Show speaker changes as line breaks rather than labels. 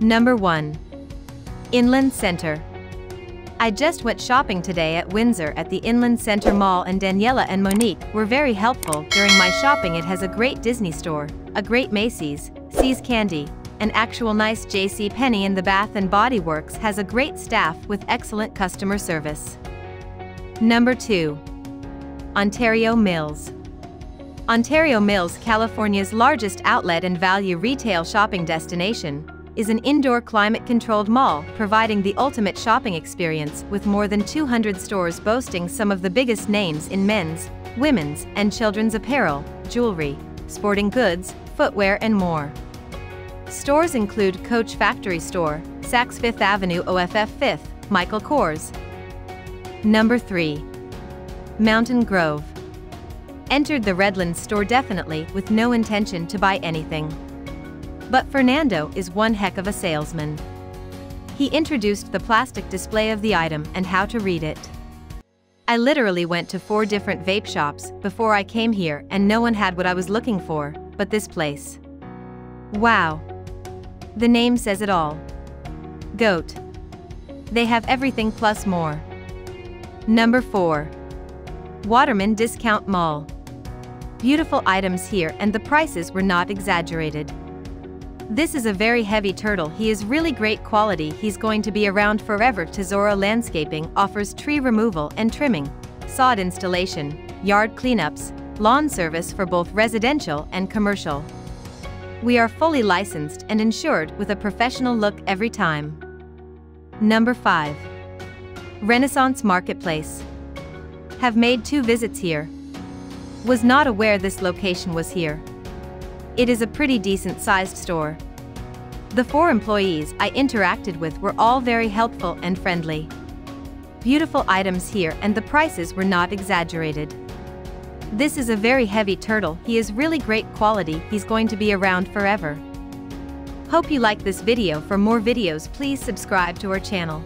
Number 1. Inland Center. I just went shopping today at Windsor at the Inland Center Mall and Daniela and Monique were very helpful during my shopping it has a great Disney store, a great Macy's, See's Candy, an actual nice J.C. Penney and the Bath & Body Works has a great staff with excellent customer service. Number 2. Ontario Mills. Ontario Mills, California's largest outlet and value retail shopping destination, is an indoor climate-controlled mall providing the ultimate shopping experience with more than 200 stores boasting some of the biggest names in men's, women's, and children's apparel, jewelry, sporting goods, footwear and more. Stores include Coach Factory Store, Saks Fifth Avenue OFF 5th, Michael Kors. Number 3. Mountain Grove. Entered the Redlands store definitely with no intention to buy anything. But Fernando is one heck of a salesman. He introduced the plastic display of the item and how to read it. I literally went to four different vape shops before I came here and no one had what I was looking for, but this place. Wow. The name says it all. Goat. They have everything plus more. Number 4. Waterman Discount Mall. Beautiful items here and the prices were not exaggerated. This is a very heavy turtle he is really great quality he's going to be around forever Tesoro Landscaping offers tree removal and trimming, sod installation, yard cleanups, lawn service for both residential and commercial. We are fully licensed and insured with a professional look every time. Number 5. Renaissance Marketplace. Have made two visits here. Was not aware this location was here. It is a pretty decent sized store. The four employees I interacted with were all very helpful and friendly. Beautiful items here and the prices were not exaggerated. This is a very heavy turtle, he is really great quality, he's going to be around forever. Hope you like this video for more videos please subscribe to our channel.